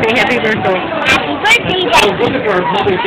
Say happy birthday. Happy birthday, Oh, look at Mother's